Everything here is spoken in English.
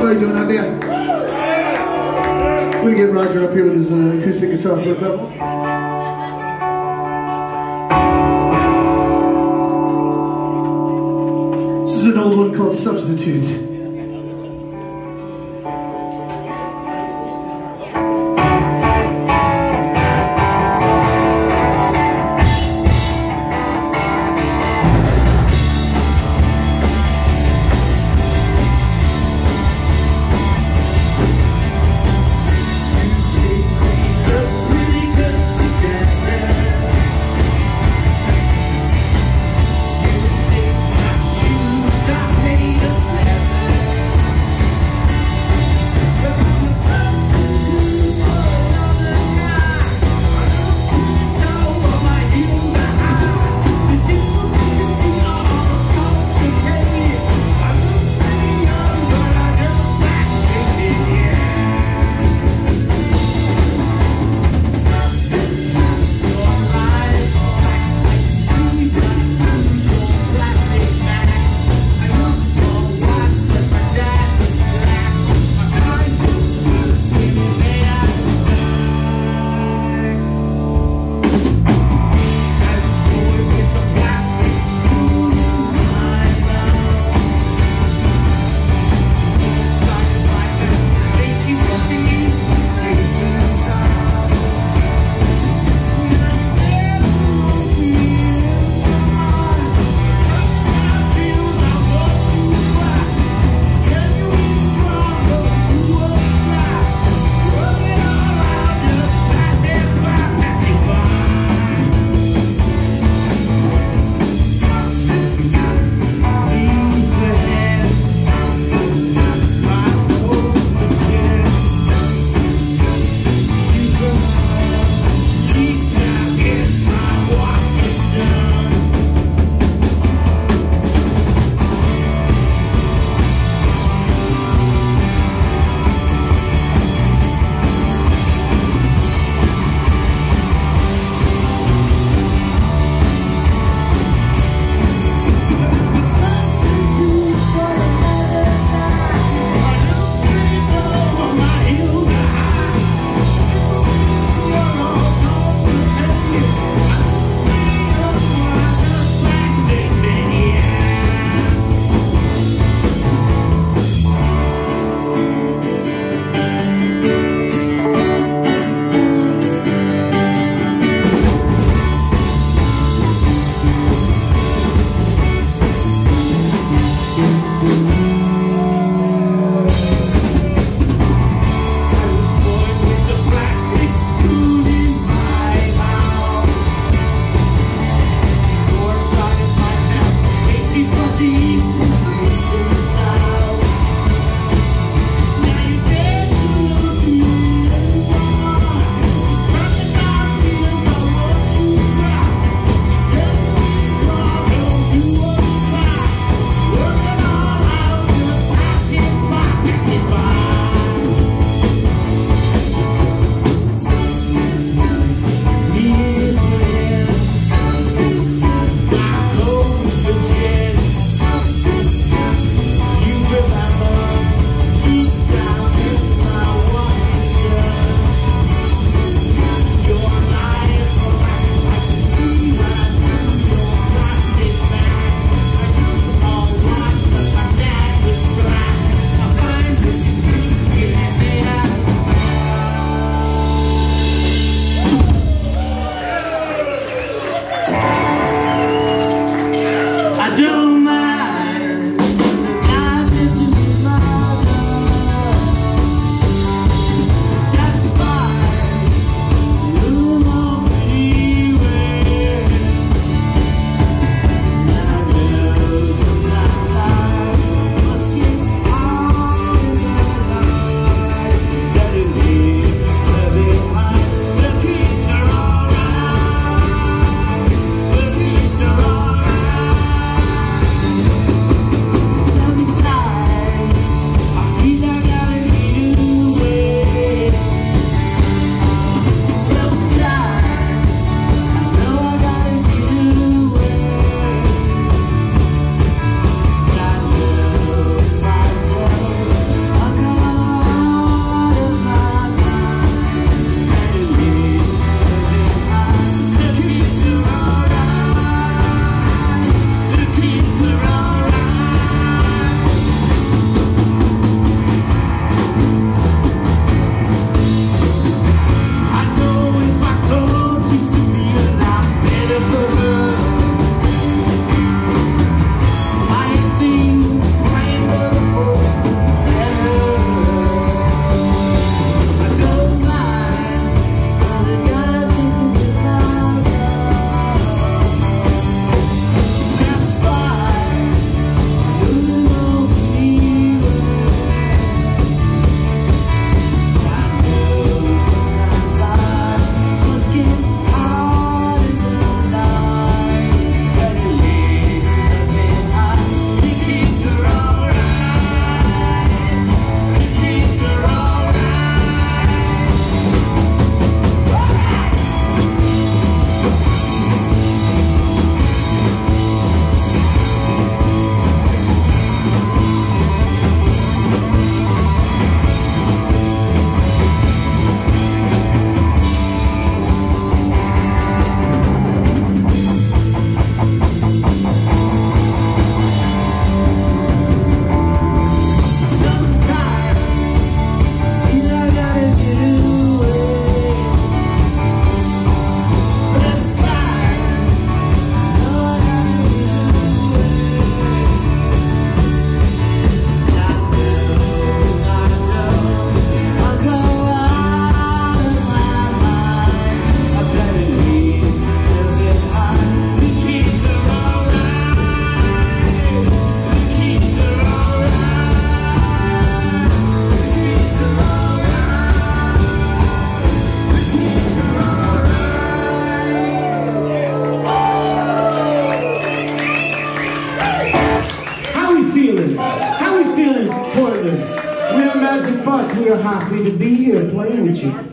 everybody doing out there? We're gonna get Roger up here with his uh, acoustic guitar for a couple. This is an old one called Substitute. To be here playing with you.